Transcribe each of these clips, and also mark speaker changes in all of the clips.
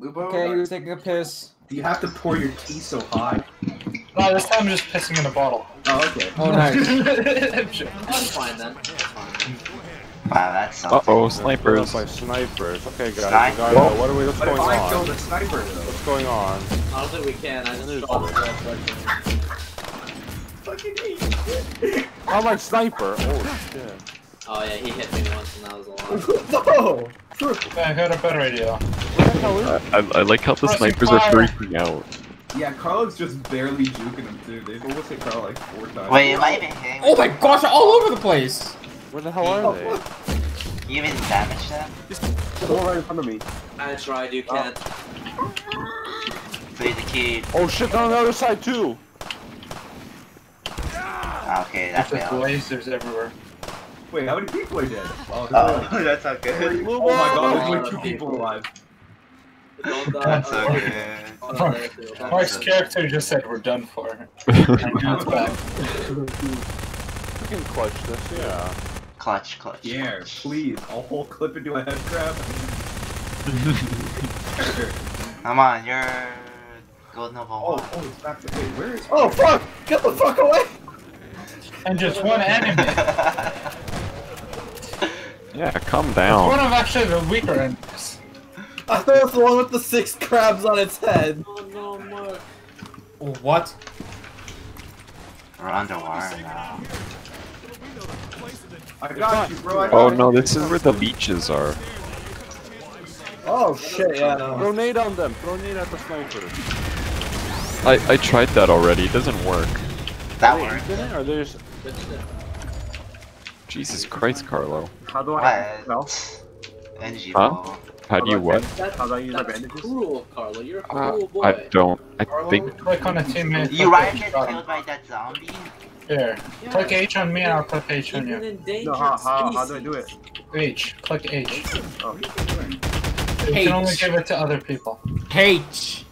Speaker 1: Lubo,
Speaker 2: Okay, he was taking a piss.
Speaker 1: do you have to pour your tea so high?
Speaker 3: No, this time I'm just pissing in a bottle.
Speaker 1: Oh, okay.
Speaker 2: Oh, nice.
Speaker 4: That's fine then. That's fine.
Speaker 5: Wow, that's
Speaker 6: Uh oh, snipers.
Speaker 7: By snipers. Okay, guys.
Speaker 5: Snipe-
Speaker 7: We gotta. What are we? What's
Speaker 1: But if
Speaker 7: going
Speaker 1: I kill
Speaker 7: on?
Speaker 1: the sniper, though.
Speaker 7: What's going on?
Speaker 4: I don't think we can. I just shot the
Speaker 1: Fucking hate
Speaker 7: Oh, my sniper. Oh shit.
Speaker 4: Oh yeah, he hit me once and that was a lot.
Speaker 1: No!
Speaker 3: I got a better idea.
Speaker 6: I, I like how the
Speaker 3: Pressing
Speaker 6: snipers are freaking out.
Speaker 1: Yeah, Carlo's just barely juking him too. They've almost hit Carlo like four times.
Speaker 5: Wait, am I even hitting?
Speaker 2: Oh my gosh, they're all over the place!
Speaker 7: Where the hell are they?
Speaker 5: You even damage them?
Speaker 7: They're right in front of me.
Speaker 4: I tried, you ah. can't.
Speaker 5: Play the key.
Speaker 7: Oh shit! They're on the other side too.
Speaker 5: Ah, okay, that
Speaker 3: There's
Speaker 5: failed.
Speaker 3: lasers everywhere.
Speaker 1: Wait, how many people are dead? Oh,
Speaker 5: Oh, that's not good.
Speaker 1: oh, oh my god, there's
Speaker 4: Oh,
Speaker 1: like two people alive.
Speaker 4: Don't die.
Speaker 5: That's
Speaker 4: Oh,
Speaker 5: okay.
Speaker 4: oh, no, there.
Speaker 3: Mark's character just said we're done for. And now it's back.
Speaker 7: We can clutch this. Yeah.
Speaker 5: Clutch, clutch.
Speaker 1: Yeah, please. I'll whole clip into a head crab.
Speaker 5: Come on, you're gold number
Speaker 1: oh,
Speaker 5: one.
Speaker 1: oh, it's back to wait, where is
Speaker 8: Oh fuck! Get the fuck away!
Speaker 3: And just one enemy.
Speaker 6: Yeah, calm
Speaker 3: One
Speaker 6: down.
Speaker 3: of actually the weaker enemies.
Speaker 8: I thought it was the one with the six crabs on its head.
Speaker 4: Oh no, Mark.
Speaker 2: Oh, what?
Speaker 5: We're underwater now.
Speaker 1: I got you, bro. I oh, got
Speaker 6: Oh
Speaker 1: you.
Speaker 6: no, this is where the leeches are.
Speaker 8: Oh shit, yeah, no.
Speaker 7: Throw nade on them. Throw nade at the sniper.
Speaker 6: I, I tried that already, it doesn't work.
Speaker 5: That
Speaker 7: Wait,
Speaker 5: worked.
Speaker 7: didn't it? Or there's.
Speaker 4: Good shit.
Speaker 6: Jesus Christ, Carlo.
Speaker 8: How do I
Speaker 5: What?
Speaker 8: spell?
Speaker 5: Energy
Speaker 6: Huh?
Speaker 5: ball.
Speaker 6: How do you what?
Speaker 4: That's,
Speaker 8: How do I use my
Speaker 4: that's
Speaker 8: bandages?
Speaker 4: cruel, Carlo. You're a
Speaker 6: Uh,
Speaker 4: boy.
Speaker 6: I don't. I think.
Speaker 3: Click on a teammate.
Speaker 5: You
Speaker 3: click
Speaker 5: right
Speaker 3: H
Speaker 5: get
Speaker 3: on-
Speaker 5: killed by that zombie?
Speaker 3: Here.
Speaker 4: Yeah.
Speaker 3: Click H on me and I'll click H on you.
Speaker 8: No, how, how, how do I do it?
Speaker 3: H. Click H.
Speaker 8: Oh.
Speaker 3: You can only give it to other people.
Speaker 2: H.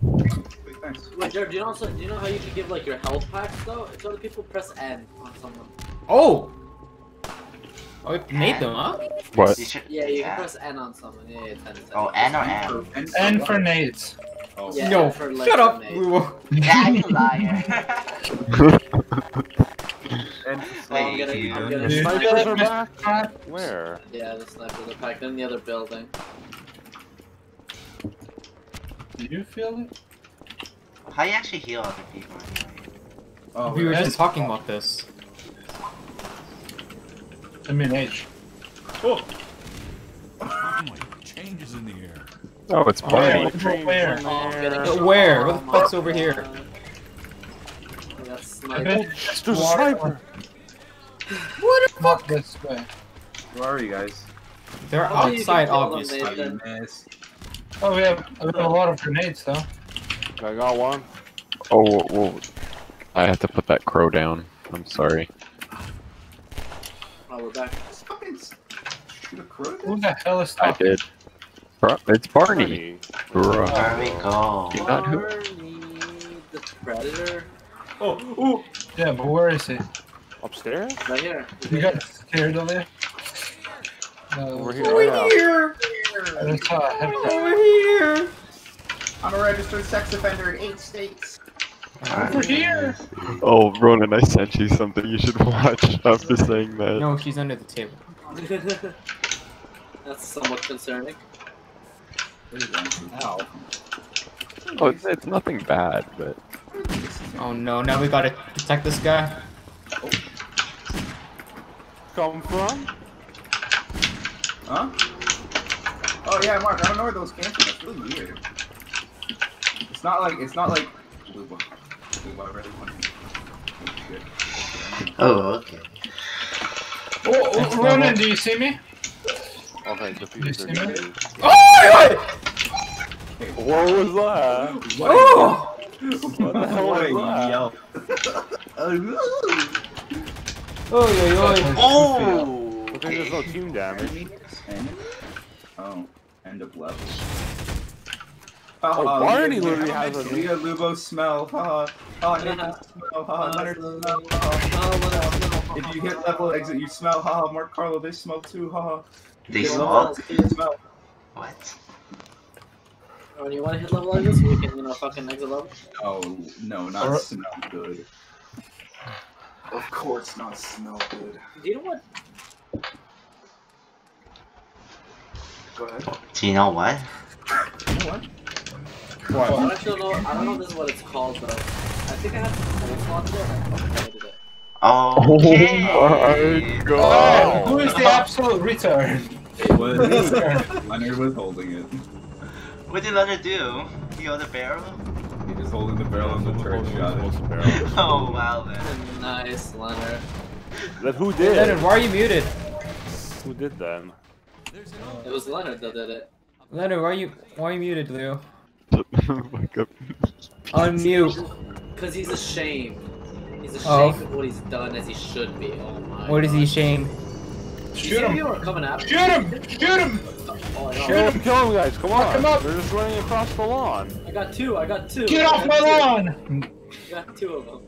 Speaker 1: Wait, thanks.
Speaker 4: Wait, Jared, do you know also, do you know how you can give like your health packs though? It's other people press N on someone.
Speaker 2: Oh! Oh, we made them, huh?
Speaker 6: What?
Speaker 4: Yeah, you can press N on someone. Yeah, yeah, 10
Speaker 5: Oh, N or M?
Speaker 3: N for nades.
Speaker 1: Oh.
Speaker 4: Yeah,
Speaker 2: no,
Speaker 4: for, like,
Speaker 2: shut up,
Speaker 4: grenades.
Speaker 2: Luo.
Speaker 5: Yeah, you liar.
Speaker 8: And
Speaker 4: Oh, I'm gonna,
Speaker 5: Thank
Speaker 4: I'm gonna,
Speaker 7: The snipers are back. Where?
Speaker 4: yeah, the snipers are packed in the other building.
Speaker 3: Do you feel it?
Speaker 5: How you actually heal other people anyway?
Speaker 1: Oh,
Speaker 2: We were just talking about this.
Speaker 3: I mean H.
Speaker 1: Oh,
Speaker 9: Changes in the air.
Speaker 6: Oh, it's
Speaker 3: Oh,
Speaker 6: Barney.
Speaker 3: yeah. Where?
Speaker 4: Oh, I'm getting
Speaker 2: But
Speaker 4: shot
Speaker 2: where? What the fuck's over here?
Speaker 4: behind. We got
Speaker 3: I
Speaker 4: sniped.
Speaker 3: bet just
Speaker 7: There's a sniper.
Speaker 2: What the
Speaker 3: Not this way.
Speaker 8: where are you guys?
Speaker 2: They're
Speaker 4: How
Speaker 2: outside, obviously.
Speaker 1: how you
Speaker 4: Nathan?
Speaker 1: miss.
Speaker 3: Oh, we have, we have a lot of grenades though.
Speaker 7: I got one.
Speaker 6: Oh, whoa, whoa. I have to put that crow down. I'm sorry.
Speaker 4: Oh, we're back.
Speaker 1: Let's fucking shoot a crow
Speaker 3: Who the hell is
Speaker 6: I did. Bro- It's Barney. Bruh.
Speaker 5: Where we?
Speaker 6: You got who-
Speaker 4: Barney the predator.
Speaker 1: Oh, ooh.
Speaker 3: Yeah, but where is he?
Speaker 7: Upstairs?
Speaker 4: Right here.
Speaker 3: You got scared of it? No.
Speaker 7: Over here.
Speaker 2: Over
Speaker 7: yeah.
Speaker 2: here!
Speaker 3: I saw a head crab.
Speaker 2: Over here!
Speaker 1: I'm a registered sex offender in eight states.
Speaker 3: Over here!
Speaker 6: Oh, Ronan, I sent you something you should watch after saying that.
Speaker 2: No, she's under the table.
Speaker 4: That's somewhat concerning.
Speaker 1: Ow.
Speaker 6: Oh, it's, it's nothing bad, but
Speaker 2: Oh no, now we gotta protect this guy.
Speaker 7: Come from?
Speaker 1: Huh? Oh yeah, Mark. I don't know where those came from. That's really weird. It's not like it's not like. Luba. Luba, I really want to- Oh, shit.
Speaker 5: Oh, okay.
Speaker 3: Oh, oh, Ronan, do you see me?
Speaker 7: Okay, the
Speaker 3: You see me?
Speaker 2: Oh!
Speaker 7: What was that?
Speaker 2: Oh!
Speaker 7: What the hell
Speaker 1: What
Speaker 7: was
Speaker 1: a
Speaker 7: that?
Speaker 1: yell.
Speaker 2: Oh, yo, yo.
Speaker 5: Oh! oh!
Speaker 7: Okay, there's no team damage.
Speaker 1: End? Oh, end of level.
Speaker 7: Oh,
Speaker 1: Haha,
Speaker 7: Barney literally has a-
Speaker 1: Leah Lubo smell. Haha. Haha, Nathan smell. Haha, uh, Leonard uh, smell. Haha. Uh, if you hit level exit, you smell. Haha, Mark Carlo, they smell too. Haha.
Speaker 5: They smell?
Speaker 1: level smell.
Speaker 5: What?
Speaker 4: Oh, when you want to hit level like this, we can, you know, fucking exit level.
Speaker 1: Oh no, not
Speaker 8: Alright.
Speaker 1: smell good. Of course, not smell good.
Speaker 4: Do you know what?
Speaker 1: Go ahead.
Speaker 5: Do you know what?
Speaker 1: You know what?
Speaker 4: I don't know. I don't know if this is what it's called, but I think I have some coleslaw today. and I fucking hated it.
Speaker 5: Okay.
Speaker 6: Oh my
Speaker 8: Oh,
Speaker 6: god.
Speaker 8: who is the absolute retard?
Speaker 1: It was Leonard was holding it.
Speaker 5: What did Leonard do? He held the barrel?
Speaker 1: He was holding the barrel and the turret shot it.
Speaker 5: Oh wow then.
Speaker 4: Nice, Leonard.
Speaker 7: But who
Speaker 2: Hey, Leonard, why are you muted?
Speaker 7: Who did that?
Speaker 4: It was Leonard that did it.
Speaker 2: Leonard, why are you why are you muted, Leo?
Speaker 6: Like a-
Speaker 2: Unmute.
Speaker 4: Because he's ashamed. He's ashamed
Speaker 2: Oh.
Speaker 4: of what he's done as he should be. Oh my.
Speaker 2: What is he ashamed?
Speaker 8: Shoot him!
Speaker 4: You are coming after.
Speaker 8: Shoot him! Shoot him!
Speaker 4: Oh,
Speaker 7: Kill
Speaker 4: no.
Speaker 7: him, kill him, guys! Come on!
Speaker 8: him up.
Speaker 7: They're just running across the lawn.
Speaker 4: I got two. I got two.
Speaker 8: Get
Speaker 4: I
Speaker 8: off
Speaker 4: got
Speaker 8: my
Speaker 4: two.
Speaker 8: lawn!
Speaker 4: I got two of them.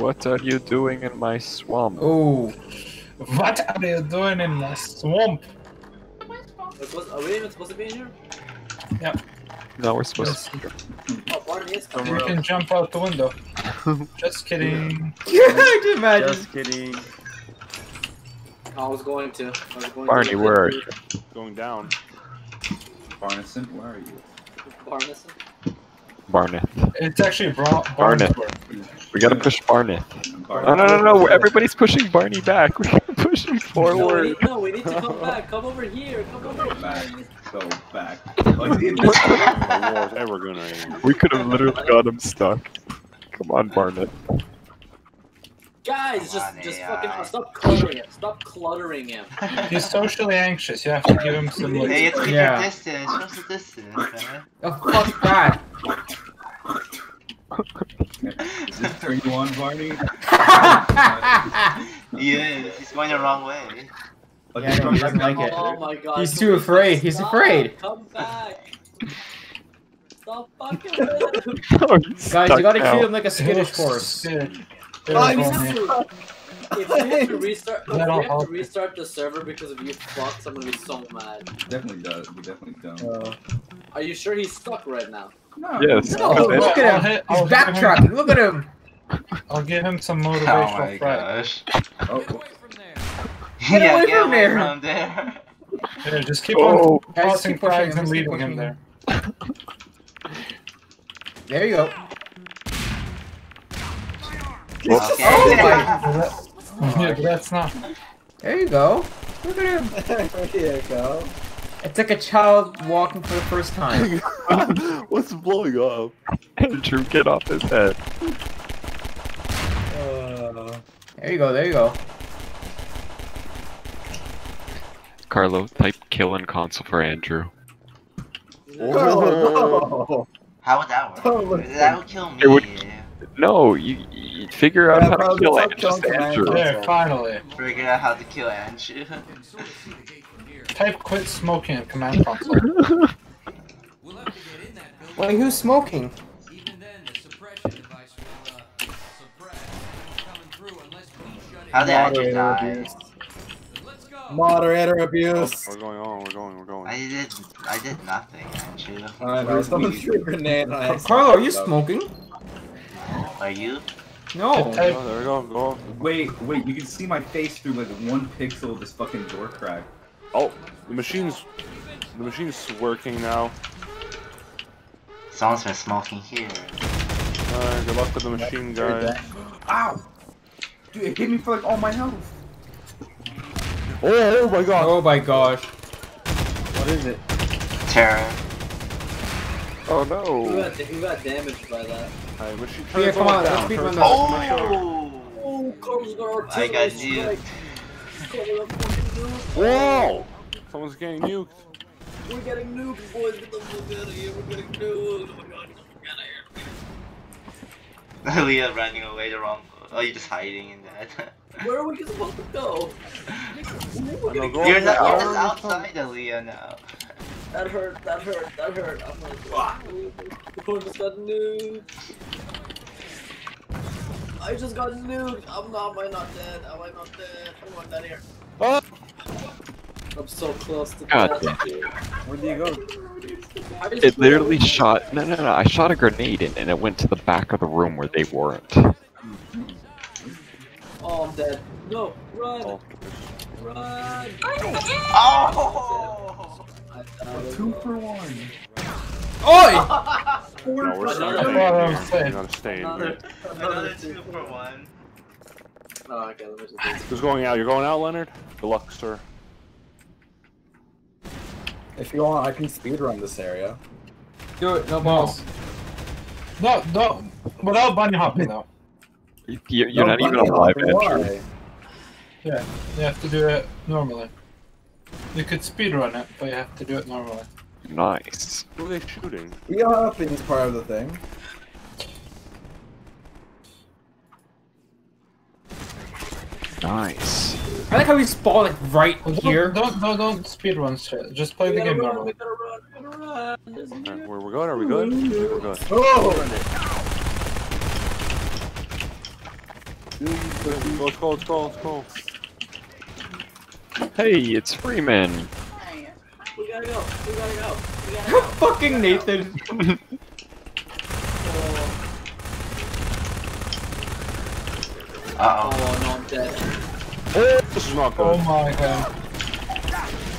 Speaker 6: What are you doing in my swamp?
Speaker 2: Oh,
Speaker 8: What are you doing in my swamp?
Speaker 4: We're Are we even supposed to be in here?
Speaker 6: No, we're supposed to.
Speaker 4: Oh,
Speaker 8: You can jump out the window. Just kidding.
Speaker 2: could you imagine?
Speaker 7: Just kidding.
Speaker 4: I was going to. I was going
Speaker 6: Barney,
Speaker 4: to
Speaker 6: where are you?
Speaker 7: Going down.
Speaker 1: Barneson, where are you?
Speaker 4: Barnison?
Speaker 6: Barneth.
Speaker 8: It's actually Bra-
Speaker 6: Barnet.
Speaker 8: Barnesburg.
Speaker 6: We gotta push Barneth.
Speaker 1: Barney.
Speaker 6: Oh, no, no, no, everybody's pushing Barney back. We're pushing
Speaker 4: No, we
Speaker 6: forward.
Speaker 4: need, no, we need to come back. Come over here. Come over here.
Speaker 1: Go back. Like, the-
Speaker 7: The war's ever gonna end.
Speaker 6: We could have literally got him stuck. Come on, Barnett.
Speaker 4: Guys, just,
Speaker 5: Come
Speaker 4: just
Speaker 5: on,
Speaker 4: fucking
Speaker 5: AI.
Speaker 4: stop cluttering him. Stop cluttering him.
Speaker 8: He's socially anxious. You have to give him some.
Speaker 5: Hey, it's keep
Speaker 2: Yeah.
Speaker 5: your distance. What's the distance, man?
Speaker 2: Oh fuck that.
Speaker 1: This turn you on, Barney?
Speaker 5: Yeah, he's going the wrong way.
Speaker 1: Like,
Speaker 2: Yeah, I know, he doesn't like it.
Speaker 4: Oh my god.
Speaker 2: He's too afraid, he's
Speaker 4: stop?
Speaker 2: afraid.
Speaker 4: Come back. Stop fucking with him.
Speaker 6: Oh, he's
Speaker 2: Guys, you gotta
Speaker 6: now.
Speaker 2: treat him like a skittish horse.
Speaker 8: I'm
Speaker 4: If we have to restart, if we have to restart the server because of you fucks, I'm gonna be so mad.
Speaker 1: definitely does. We definitely don't.
Speaker 8: Uh,
Speaker 4: Are you sure he's stuck right now?
Speaker 1: No.
Speaker 6: Yes.
Speaker 2: No,
Speaker 6: because
Speaker 2: look
Speaker 8: I'll
Speaker 2: at him.
Speaker 8: hit-
Speaker 2: He's
Speaker 8: I'll give
Speaker 2: backtracking. Look at him.
Speaker 8: I'll give him some motivational.
Speaker 5: Oh my
Speaker 8: threat.
Speaker 5: gosh.
Speaker 1: Oh,
Speaker 2: Get
Speaker 5: yeah,
Speaker 2: away
Speaker 5: get
Speaker 2: from
Speaker 5: away
Speaker 2: there.
Speaker 5: from there.
Speaker 8: Yeah, just keep
Speaker 6: Oh.
Speaker 8: on
Speaker 2: Guys,
Speaker 8: tossing
Speaker 2: keep
Speaker 8: frags and leaving him there.
Speaker 2: There you go.
Speaker 5: Okay.
Speaker 2: Oh my.
Speaker 8: Yeah, but that's not.
Speaker 2: There you go. Look at him.
Speaker 8: there you go.
Speaker 2: It's like a child walking for the first time.
Speaker 7: What's blowing up?
Speaker 6: Andrew, get off his head.
Speaker 8: Uh,
Speaker 2: There you go. There you go.
Speaker 6: Carlo, type kill in console for Andrew.
Speaker 8: oh,
Speaker 5: How would that work?
Speaker 8: Oh
Speaker 5: that would kill me.
Speaker 6: It would- No, you, you figure out
Speaker 8: Yeah,
Speaker 6: how to kill
Speaker 8: top
Speaker 6: it. Just. Andrew.
Speaker 8: there, finally.
Speaker 5: Figure out how to kill Andrew.
Speaker 8: Type quit smoking in command console.
Speaker 2: Wait, who's smoking?
Speaker 5: How did Andrew die?
Speaker 8: Moderator abuse.
Speaker 7: We're going on, we're going, we're going.
Speaker 5: I did. I did nothing, Andrew.
Speaker 8: Uh, there's someone threw a grenade on
Speaker 2: Carlo, are you smoking?
Speaker 5: Are you?
Speaker 2: No.
Speaker 7: Oh, there we go, go.
Speaker 1: Wait, wait, you can see my face through like one pixel of this fucking door crack.
Speaker 7: Oh, the machine's the machine's working now.
Speaker 5: Someone's been smoking here.
Speaker 7: Uh, good luck with the machine, guys.
Speaker 1: Ow! Dude, it hit me for like all my health.
Speaker 7: Oh, oh my god!
Speaker 2: Oh my gosh.
Speaker 8: What is it?
Speaker 5: Terror.
Speaker 6: Oh
Speaker 4: Who
Speaker 6: no.
Speaker 4: got, who got damaged by that?
Speaker 7: Hey, machine,
Speaker 2: Yeah, come on,
Speaker 7: down,
Speaker 2: let's beat
Speaker 7: turn
Speaker 2: one
Speaker 7: it
Speaker 2: of
Speaker 7: down.
Speaker 5: Oh!
Speaker 4: Oh, Carl's got
Speaker 5: I got
Speaker 4: artillery
Speaker 5: nuked.
Speaker 4: strike. Got fucking.
Speaker 7: Whoa! Someone's getting nuked.
Speaker 4: We're getting nuked, boys. Get the fuck out of here. We're getting nuked. Oh my god, get the fuck out of here.
Speaker 5: Leah running away the wrong. Oh, you're just hiding in that.
Speaker 4: Where are we supposed to go? We're
Speaker 7: I know,
Speaker 4: getting-
Speaker 7: go
Speaker 5: you're
Speaker 7: on
Speaker 5: not.
Speaker 7: the
Speaker 5: You're
Speaker 7: arm.
Speaker 5: just outside of Leah now.
Speaker 4: That hurt, that hurt, that hurt. I'm like, we just got nuked. I just got nuked. I'm not, am I not dead? Am I not dead? I'm not dead here.
Speaker 7: Ah!
Speaker 4: I'm so close to
Speaker 6: God
Speaker 4: death.
Speaker 8: Where do you go?
Speaker 6: It literally shot. No, no, no. I shot a grenade in, and it went to the back of the room where they weren't.
Speaker 4: Oh, I'm dead. No, run,
Speaker 7: Oh,
Speaker 4: run.
Speaker 5: Oh!
Speaker 4: I died.
Speaker 1: Two for one.
Speaker 2: Oi!
Speaker 7: no, we're
Speaker 4: Another-
Speaker 7: staying
Speaker 4: Another-
Speaker 7: here. We're gonna stay
Speaker 4: Another.
Speaker 5: Another two for one.
Speaker 4: Oh, okay, let me just do.
Speaker 7: Who's going out? You're going out, Leonard? Good luck, sir.
Speaker 8: If you want, I can speedrun this area.
Speaker 2: Do it, no balls.
Speaker 9: No, no, without bunny hopping though.
Speaker 6: You- You're
Speaker 8: No,
Speaker 6: not even
Speaker 8: bunny
Speaker 6: alive,
Speaker 8: hopping,
Speaker 6: Andrew.
Speaker 8: why?
Speaker 9: Yeah, you have to do it normally. You could speedrun it, but you have to do it normally.
Speaker 6: Nice.
Speaker 7: Who are they shooting?
Speaker 8: Wheel hopping is part of the thing.
Speaker 6: Nice.
Speaker 2: I like how we spawn like right
Speaker 9: don't,
Speaker 2: here.
Speaker 9: Don't, don't, don't speedrun shit. Just play
Speaker 4: We
Speaker 9: the game
Speaker 4: run, we
Speaker 9: normally.
Speaker 4: gotta run, we gotta run. There's
Speaker 7: Alright,
Speaker 4: no-
Speaker 7: We're, we're good? Are we good? I think We're good.
Speaker 8: Oh!
Speaker 7: Let's go, let's go.
Speaker 6: Hey, it's Freeman.
Speaker 4: We gotta go, we gotta go, we gotta go.
Speaker 2: Fucking Nathan.
Speaker 5: Uh oh.
Speaker 4: Oh no, I'm dead.
Speaker 7: This is not good.
Speaker 9: Oh my god.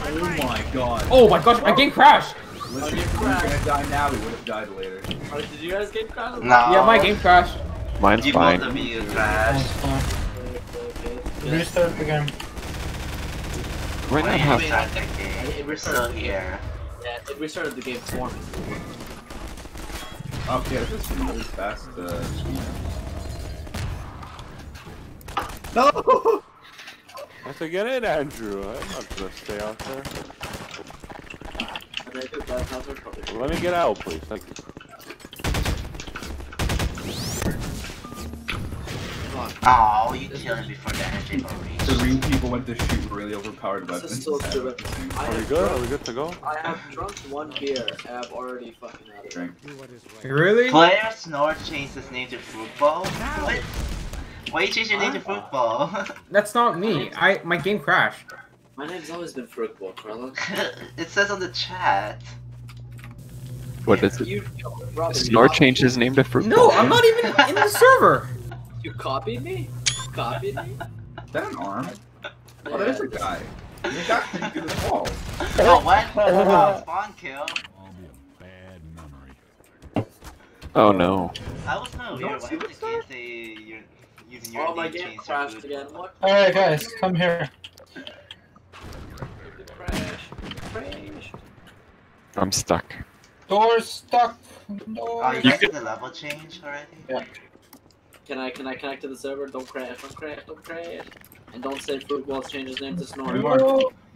Speaker 1: Oh my god.
Speaker 2: Oh my gosh, my game crashed.
Speaker 1: Listen, if we were gonna die now, we would have died later.
Speaker 4: Oh, did you guys get crowded?
Speaker 5: No.
Speaker 2: Yeah, my game crashed.
Speaker 6: Mine's
Speaker 5: You
Speaker 6: fine.
Speaker 5: both of trash.
Speaker 9: Restart the game.
Speaker 6: Right now,
Speaker 5: you
Speaker 6: have
Speaker 5: restart the game? We're still here.
Speaker 4: Yeah, it restarted the game for me.
Speaker 1: Okay, this is really fast uh.
Speaker 8: No!
Speaker 7: I have to get in, Andrew. I'm not gonna stay out there.
Speaker 4: And I did that, that's what probably-
Speaker 7: Let me get out, please. Thank you.
Speaker 5: Oh, you killed him before the energy got reached.
Speaker 1: Three people went to shoot really overpowered
Speaker 4: This
Speaker 1: weapons.
Speaker 4: is so stupid.
Speaker 7: Are we
Speaker 4: have
Speaker 7: good? Are we good to go?
Speaker 4: I have drunk one beer and I've already fucking had it.
Speaker 1: Drink.
Speaker 2: Really?
Speaker 5: Player Snore changed his name to Fruitball? What? Why you change your name to Fruitball?
Speaker 2: That's not me. I my game crashed.
Speaker 4: My name's always been Fruitball, Carlos.
Speaker 5: it says on the chat.
Speaker 6: what is it?
Speaker 4: You, Robin,
Speaker 6: Snore changed his name to Fruit.
Speaker 2: No, I'm not even in the server.
Speaker 4: You copied me? Copied me?
Speaker 1: Is that an arm? Oh, there's a guy. You got to do the wall.
Speaker 5: Oh, what? Oh, spawn kill.
Speaker 6: Oh no.
Speaker 5: I was not
Speaker 1: You
Speaker 5: aware.
Speaker 1: don't
Speaker 5: Why
Speaker 1: see
Speaker 5: would
Speaker 1: this
Speaker 5: say you're using your
Speaker 4: Oh, my
Speaker 5: name
Speaker 4: game
Speaker 5: change
Speaker 4: crashed
Speaker 5: food?
Speaker 4: again.
Speaker 9: Alright guys, come here.
Speaker 4: Crash. Crash.
Speaker 6: I'm stuck.
Speaker 9: Door stuck.
Speaker 5: Oh,
Speaker 9: Doors.
Speaker 5: you
Speaker 6: You
Speaker 5: guys did the level change already?
Speaker 4: Can I can I connect to the server? Don't crash, don't crash, don't crash. And don't say Fruitball's change his name to Snore.
Speaker 1: Mark,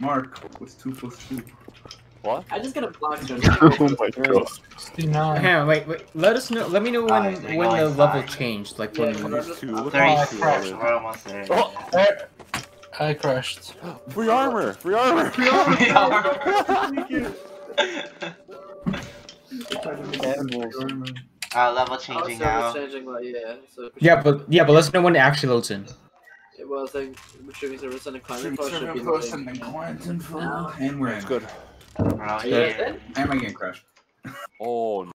Speaker 1: Mark, what's two plus two?
Speaker 7: What?
Speaker 4: I just got a block you.
Speaker 6: Oh my god.
Speaker 9: 69.
Speaker 2: Hang on, wait, wait. Let us know. Let me know when
Speaker 5: Alright, so
Speaker 2: when the level
Speaker 5: fine.
Speaker 2: changed. Like
Speaker 4: Yeah,
Speaker 2: when.
Speaker 4: we're
Speaker 7: These two. Look
Speaker 5: Three.
Speaker 7: at
Speaker 9: Oh,
Speaker 7: these
Speaker 9: crap.
Speaker 5: almost there.
Speaker 7: Oh.
Speaker 9: I crashed.
Speaker 7: Free armor! Free armor! Free
Speaker 5: We are- uh, level
Speaker 4: Oh,
Speaker 5: changing
Speaker 4: server's
Speaker 5: now.
Speaker 4: changing, but yeah. So
Speaker 2: Yeah, but yeah, but let's know when it actually loads in.
Speaker 4: it was like retrieving service and a climate
Speaker 1: Shooting
Speaker 4: post should
Speaker 1: seven
Speaker 4: be
Speaker 1: plus
Speaker 4: loading.
Speaker 1: and then Quentin
Speaker 4: Now.
Speaker 1: and we're in.
Speaker 7: It's good.
Speaker 5: We're all
Speaker 4: Are you guys
Speaker 5: here.
Speaker 4: in?
Speaker 1: And my game crashed.
Speaker 7: Oh,